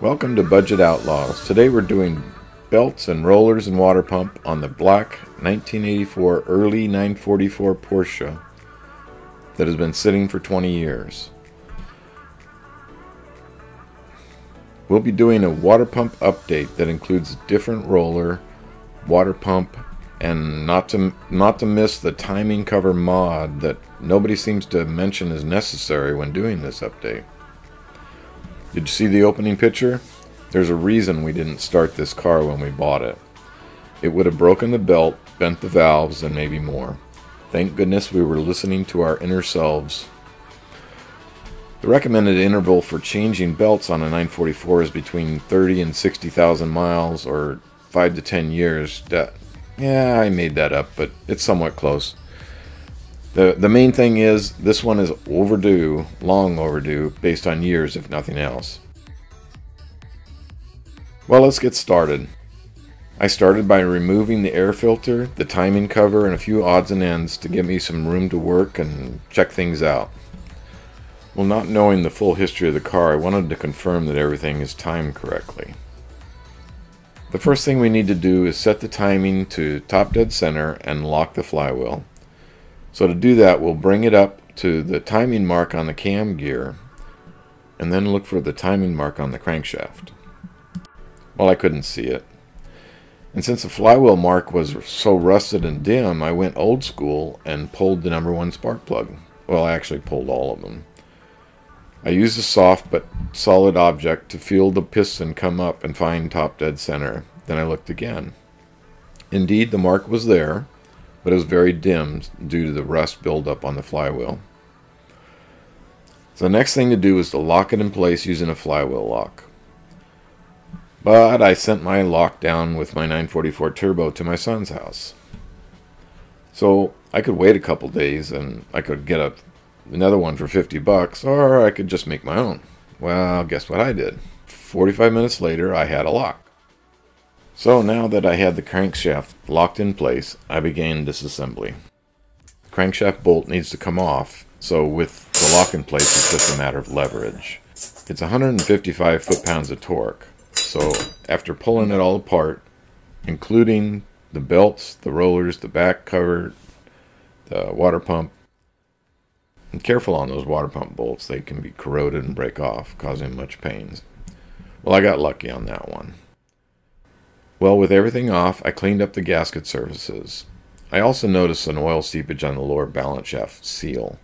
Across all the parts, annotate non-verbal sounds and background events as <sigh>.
Welcome to Budget Outlaws. Today we're doing belts and rollers and water pump on the black 1984 early 944 Porsche that has been sitting for 20 years. We'll be doing a water pump update that includes a different roller, water pump, and not to not to miss the timing cover mod that nobody seems to mention is necessary when doing this update. Did you see the opening picture? There's a reason we didn't start this car when we bought it. It would have broken the belt, bent the valves, and maybe more. Thank goodness we were listening to our inner selves. The recommended interval for changing belts on a 944 is between 30 and 60,000 miles or 5 to 10 years. yeah, I made that up, but it's somewhat close. The, the main thing is this one is overdue, long overdue, based on years if nothing else. Well, let's get started. I started by removing the air filter, the timing cover, and a few odds and ends to give me some room to work and check things out. Well, not knowing the full history of the car, I wanted to confirm that everything is timed correctly. The first thing we need to do is set the timing to top dead center and lock the flywheel. So to do that, we'll bring it up to the timing mark on the cam gear and then look for the timing mark on the crankshaft. Well, I couldn't see it. And since the flywheel mark was so rusted and dim, I went old school and pulled the number one spark plug. Well, I actually pulled all of them. I used a soft but solid object to feel the piston come up and find top dead center. Then I looked again. Indeed, the mark was there, but it was very dim due to the rust buildup on the flywheel. So the next thing to do is to lock it in place using a flywheel lock. But I sent my lock down with my 944 Turbo to my son's house. So I could wait a couple days and I could get a, another one for 50 bucks, or I could just make my own. Well, guess what I did? 45 minutes later, I had a lock. So now that I had the crankshaft locked in place, I began disassembly. The crankshaft bolt needs to come off, so with the lock in place, it's just a matter of leverage. It's 155 foot-pounds of torque, so after pulling it all apart, including the belts, the rollers, the back cover, the water pump, and careful on those water pump bolts, they can be corroded and break off, causing much pains. Well, I got lucky on that one. Well, with everything off, I cleaned up the gasket surfaces. I also noticed an oil seepage on the lower balance shaft seal.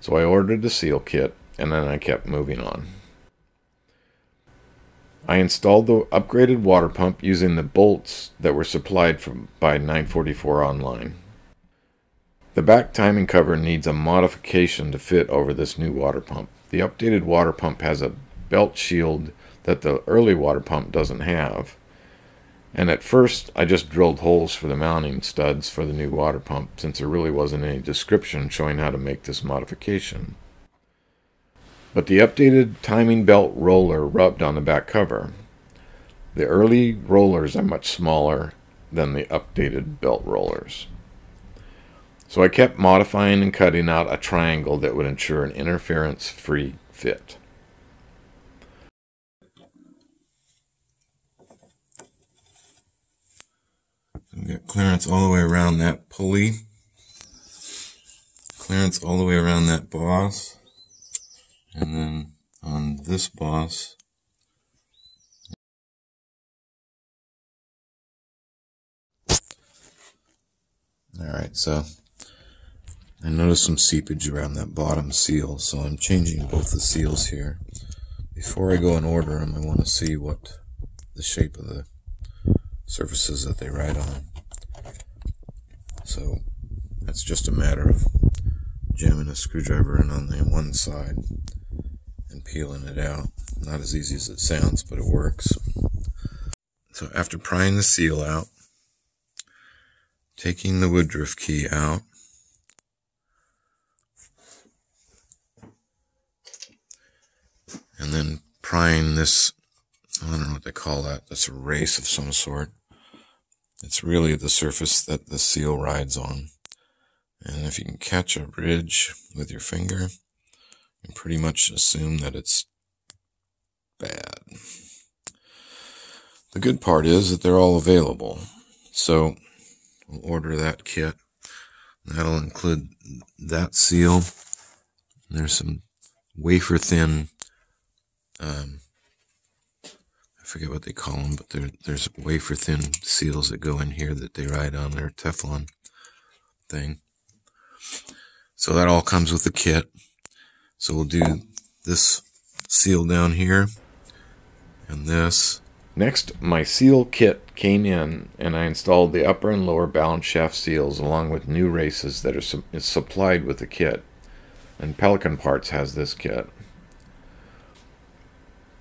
So I ordered the seal kit, and then I kept moving on. I installed the upgraded water pump using the bolts that were supplied from, by 944 Online. The back timing cover needs a modification to fit over this new water pump. The updated water pump has a belt shield that the early water pump doesn't have. And at first, I just drilled holes for the mounting studs for the new water pump since there really wasn't any description showing how to make this modification. But the updated timing belt roller rubbed on the back cover. The early rollers are much smaller than the updated belt rollers. So I kept modifying and cutting out a triangle that would ensure an interference-free fit. Get clearance all the way around that pulley. Clearance all the way around that boss. And then on this boss, Alright, so I noticed some seepage around that bottom seal, so I'm changing both the seals here. Before I go and order them, I want to see what the shape of the surfaces that they ride on. So that's just a matter of jamming a screwdriver in on the one side and peeling it out. Not as easy as it sounds, but it works. So after prying the seal out, taking the woodruff key out, and then prying this I don't know what they call that. That's a race of some sort. It's really the surface that the seal rides on. And if you can catch a ridge with your finger, you pretty much assume that it's bad. The good part is that they're all available. So we'll order that kit. That'll include that seal. There's some wafer thin, um, I forget what they call them, but there's wafer thin seals that go in here that they ride on their Teflon thing. So that all comes with the kit. So we'll do this seal down here and this. Next, my seal kit came in and I installed the upper and lower balance shaft seals along with new races that are su supplied with the kit. And Pelican Parts has this kit.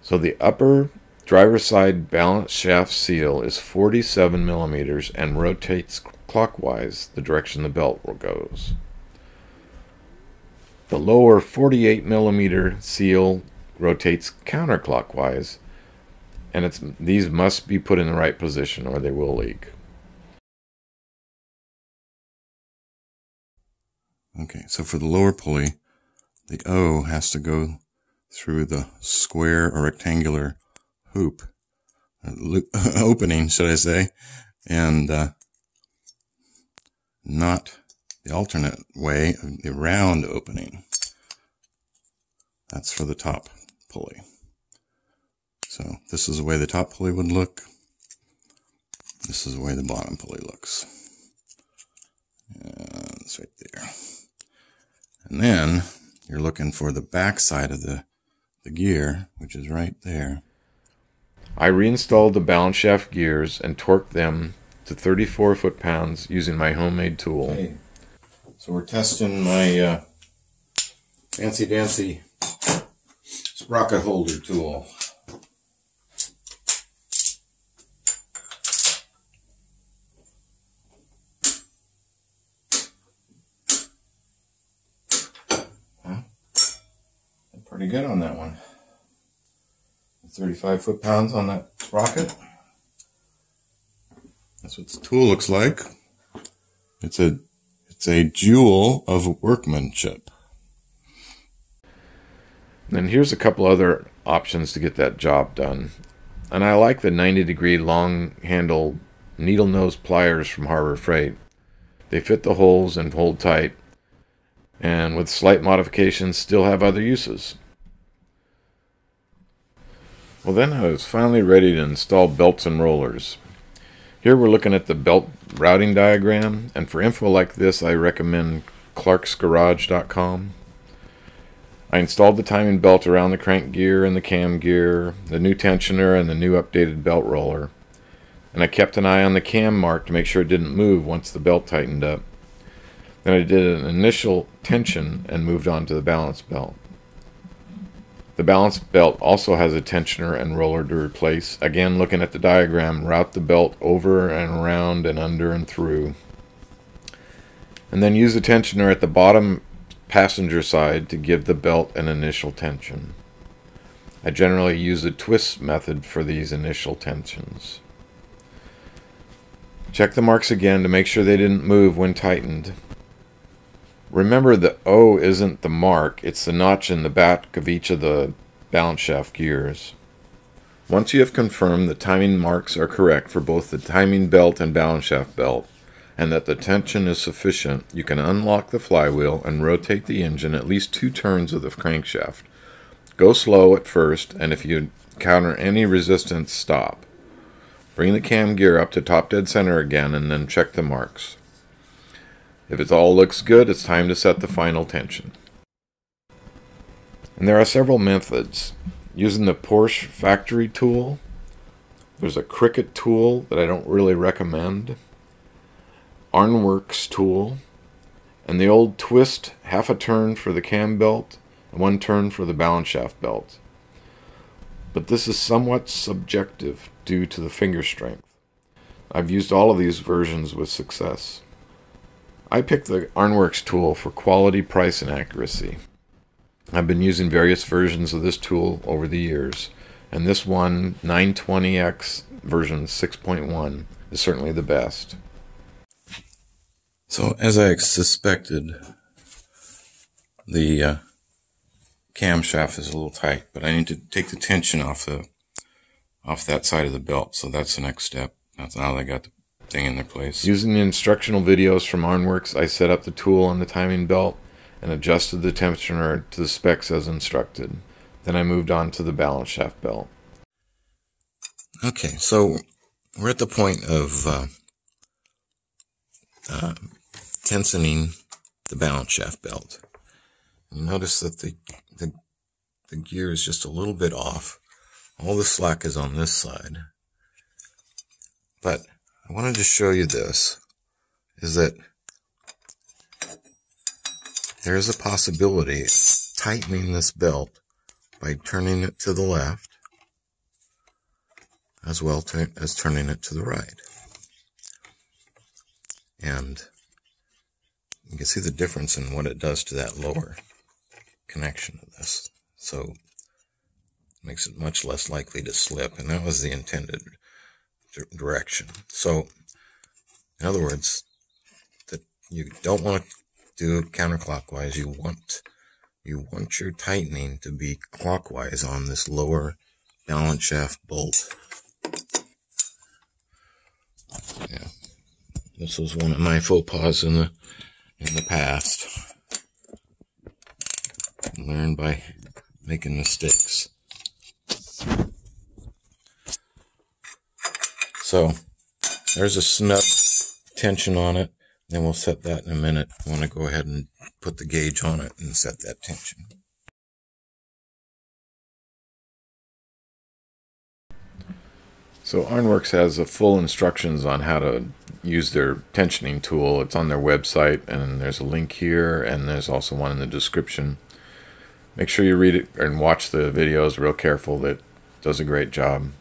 So the upper driver side balance shaft seal is 47 millimeters and rotates clockwise the direction the belt goes. The lower 48 millimeter seal rotates counterclockwise and it's these must be put in the right position or they will leak. Okay, so for the lower pulley, the O has to go through the square or rectangular hoop, uh, <laughs> opening, should I say, and uh, not the alternate way, of the round opening. That's for the top pulley. So this is the way the top pulley would look. This is the way the bottom pulley looks. And it's right there. And then you're looking for the back side of the, the gear, which is right there. I reinstalled the balance shaft gears and torqued them to 34 foot-pounds using my homemade tool. Okay. So we're testing my uh, fancy dancy sprocket holder tool. pretty good on that one. 35 foot-pounds on that rocket. That's what the tool looks like. It's a it's a jewel of workmanship. And here's a couple other options to get that job done. And I like the 90 degree long handle needle nose pliers from Harbor Freight. They fit the holes and hold tight, and with slight modifications still have other uses. Well then I was finally ready to install belts and rollers. Here we're looking at the belt routing diagram, and for info like this, I recommend clarksgarage.com. I installed the timing belt around the crank gear and the cam gear, the new tensioner, and the new updated belt roller. And I kept an eye on the cam mark to make sure it didn't move once the belt tightened up. Then I did an initial tension and moved on to the balance belt. The balance belt also has a tensioner and roller to replace. Again, looking at the diagram, route the belt over and around and under and through. And then use the tensioner at the bottom passenger side to give the belt an initial tension. I generally use the twist method for these initial tensions. Check the marks again to make sure they didn't move when tightened. Remember the O isn't the mark, it's the notch in the back of each of the balance shaft gears. Once you have confirmed the timing marks are correct for both the timing belt and balance shaft belt, and that the tension is sufficient, you can unlock the flywheel and rotate the engine at least two turns of the crankshaft. Go slow at first, and if you encounter any resistance, stop. Bring the cam gear up to top dead center again and then check the marks. If it all looks good, it's time to set the final tension. And there are several methods. Using the Porsche factory tool, there's a Krikit tool that I don't really recommend, Arnnworx tool, and the old twist, half a turn for the cam belt, and one turn for the balance shaft belt. But this is somewhat subjective due to the finger strength. I've used all of these versions with success. I picked the Arnnworx tool for quality, price, and accuracy. I've been using various versions of this tool over the years, and this one, 920X version 6.1, is certainly the best. So, as I suspected, the uh, camshaft is a little tight, but I need to take the tension off the off that side of the belt. So that's the next step. That's now they got the thing in their place. Using the instructional videos from Arnnworx, I set up the tool on the timing belt and adjusted the tensioner to the specs as instructed. Then I moved on to the balance shaft belt. Okay, so we're at the point of uh, uh, tensioning the balance shaft belt. You notice that the, the, the gear is just a little bit off. All the slack is on this side. But I wanted to show you this, is that there is a possibility tightening this belt by turning it to the left as well as turning it to the right. And you can see the difference in what it does to that lower connection of this. So makes it much less likely to slip. And that was the intended direction. So in other words, that you don't want to do counterclockwise. You want you want your tightening to be clockwise on this lower balance shaft bolt. Yeah. This was one of my faux pas in the in the past. Learn by making mistakes. So there's a snug tension on it. Then we'll set that in a minute. I want to go ahead and put the gauge on it and set that tension. So Arnnworx has a full instructions on how to use their tensioning tool. It's on their website and there's a link here and there's also one in the description. Make sure you read it and watch the videos real careful. That does a great job.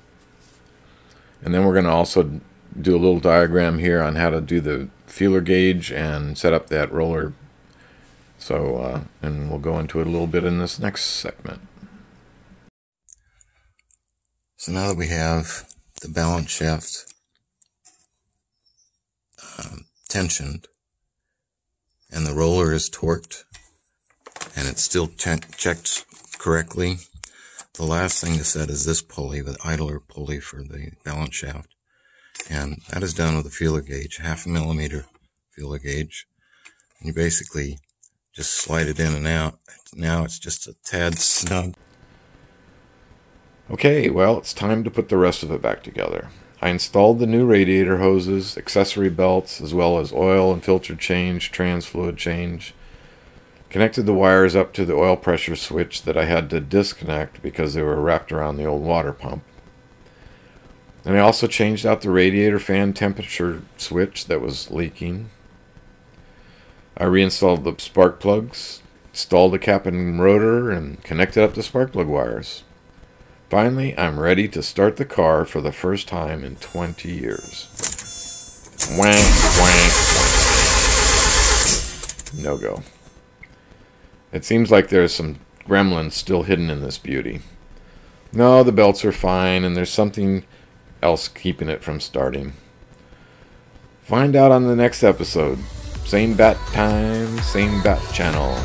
And then we're going to also do a little diagram here on how to do the feeler gauge and set up that roller. So, uh, and we'll go into it a little bit in this next segment. So now that we have the balance shaft um, tensioned and the roller is torqued and it's still checked correctly, the last thing to set is this pulley, the idler pulley for the balance shaft. And that is done with a feeler gauge, half a millimeter feeler gauge. And you basically just slide it in and out. Now it's just a tad snug. Okay, well, it's time to put the rest of it back together. I installed the new radiator hoses, accessory belts, as well as oil and filter change, trans fluid change. Connected the wires up to the oil pressure switch that I had to disconnect because they were wrapped around the old water pump. And I also changed out the radiator fan temperature switch that was leaking. I reinstalled the spark plugs, installed the cap and rotor, and connected up the spark plug wires. Finally, I'm ready to start the car for the first time in 20 years. Wank, wank, wank. No go. It seems like there's some gremlins still hidden in this beauty. No, the belts are fine, and there's something else keeping it from starting. Find out on the next episode. Same bat time, same bat channel.